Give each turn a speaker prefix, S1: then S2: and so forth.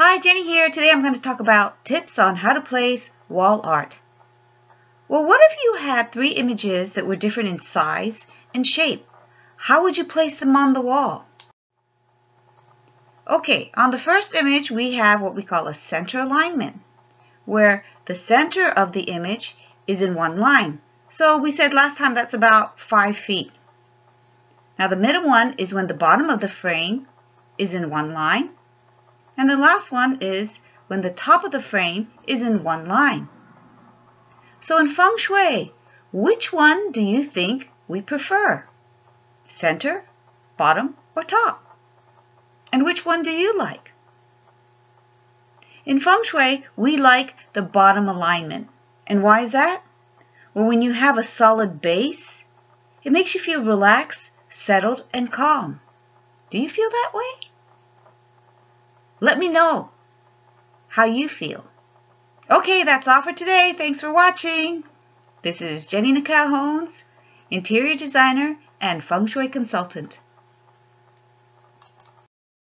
S1: Hi, Jenny here. Today I'm going to talk about tips on how to place wall art. Well, what if you had three images that were different in size and shape? How would you place them on the wall? Okay, on the first image we have what we call a center alignment, where the center of the image is in one line. So we said last time that's about five feet. Now the middle one is when the bottom of the frame is in one line and the last one is when the top of the frame is in one line. So in feng shui, which one do you think we prefer? Center, bottom, or top? And which one do you like? In feng shui, we like the bottom alignment. And why is that? Well, when you have a solid base, it makes you feel relaxed, settled, and calm. Do you feel that way? Let me know how you feel. Okay, that's all for today. Thanks for watching. This is Jenny Nicole Hones, interior designer and feng shui consultant.